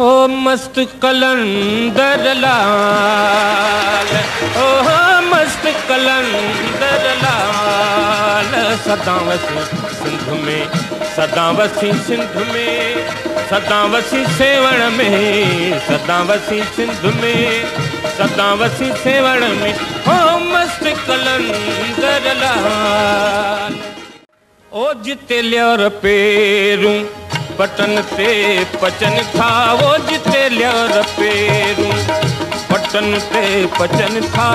हो मस्त कलंदर लाल ओ हो मस्त कलंदर लाल सदा वसी सिंध में सदा वसी सिंध में सदा वसी सेवण में सदा वसी सिंध में सदा वसी सेवण में हो मस्त कलंदर लाल ओ जिते लियर पेरूं पटन ते पचन खाओ जिते ल्यर पेरू पटन ते पचन खा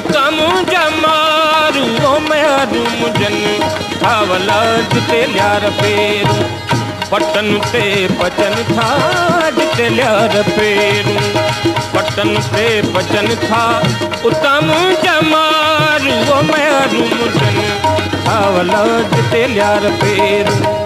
उतम जमारू मारू ओ मारू मुंजन खावला जिते ल्यर पेरू पटन ते पचन था जिते ल्यर पेरू पटन ते पचन था उतम जमारू मारू ओ मारू मुंजन खावला जिते ल्यर पेरू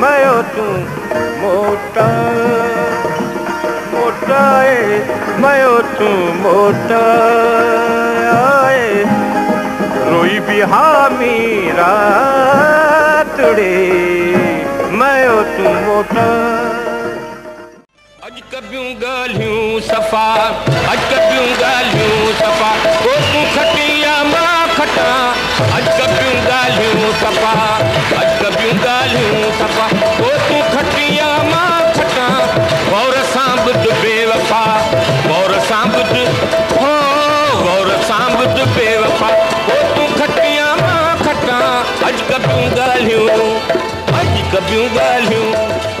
मयो तूं मोटा मोट मयो तूं मोटा मोट रोई बि हा मीरा तुड़े मयो तूं मोट अॼकबियूं ॻाल्हियूं सफ़ा अॼु ॻाल्हियूं सफ़ा खटी या मां खटां सफ़ा ॻाल्हियूं सफ़ा पोइ तूं खटिया मां खटां गौर सां बेवफा गौर सां हो गौर सां बेवफा पोइ तूं खटिया मां खटां अॼु कबियूं ॻाल्हियूं अॼु कबियूं ॻाल्हियूं